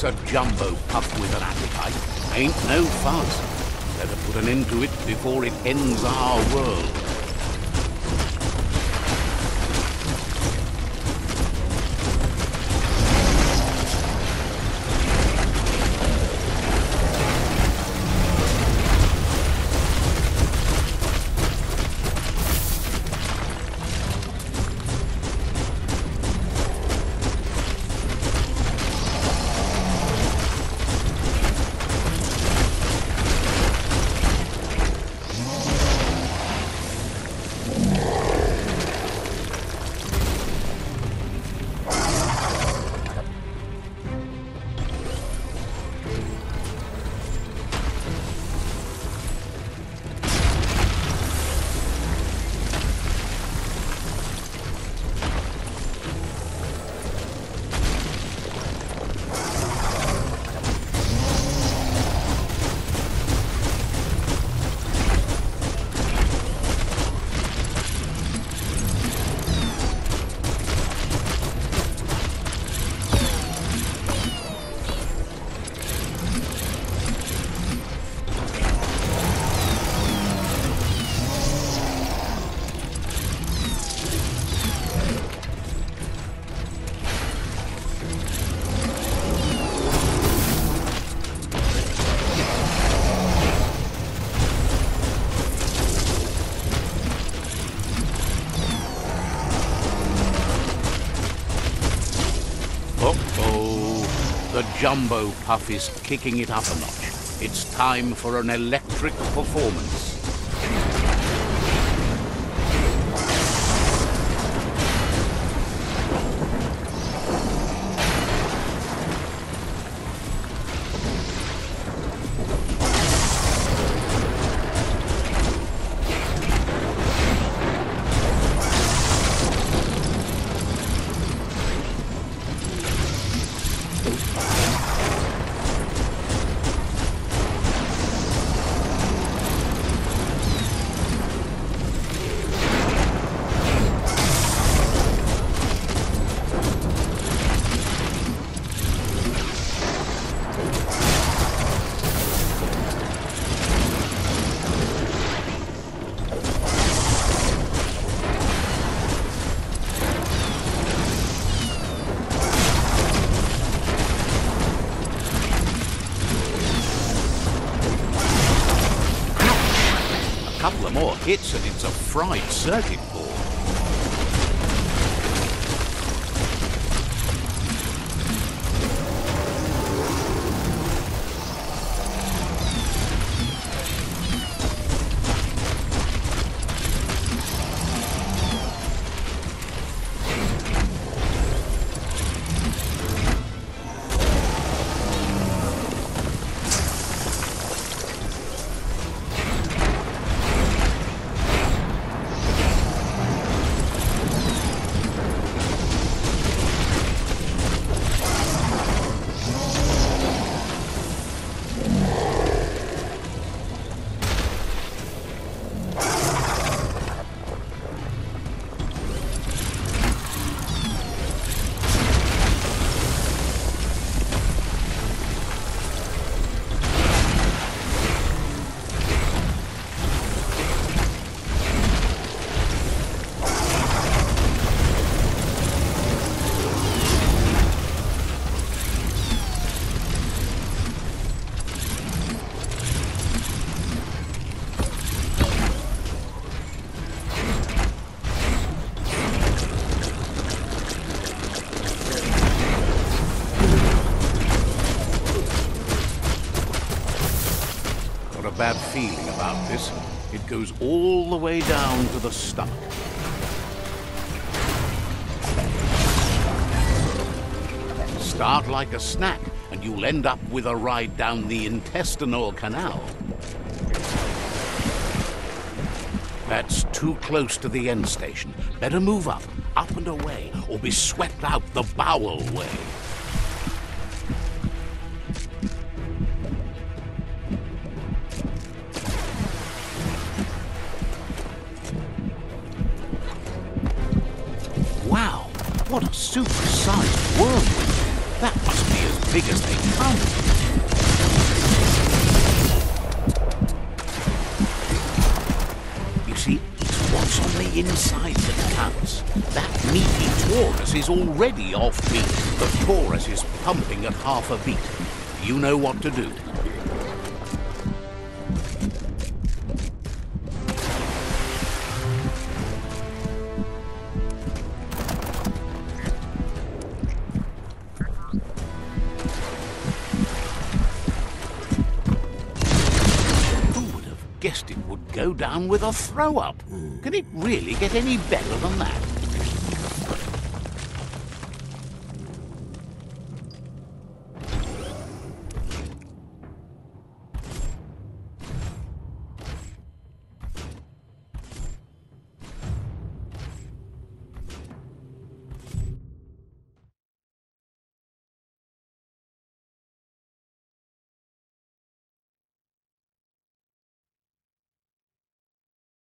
What's a jumbo puff with an appetite? Ain't no fuzz. Better put an end to it before it ends our world. Jumbo Puff is kicking it up a notch. It's time for an electric performance. Couple of more hits and it's a fried circuit board. Bad feeling about this. It goes all the way down to the stomach. Start like a snack, and you'll end up with a ride down the intestinal canal. That's too close to the end station. Better move up, up and away, or be swept out the bowel way. What a super-sized worm! That must be as big as they come. You see, it's what's on the inside that counts. That meaty Taurus is already off beat. The Taurus is pumping at half a beat. You know what to do. Guessed it would go down with a throw up? Hmm. Can it really get any better than that?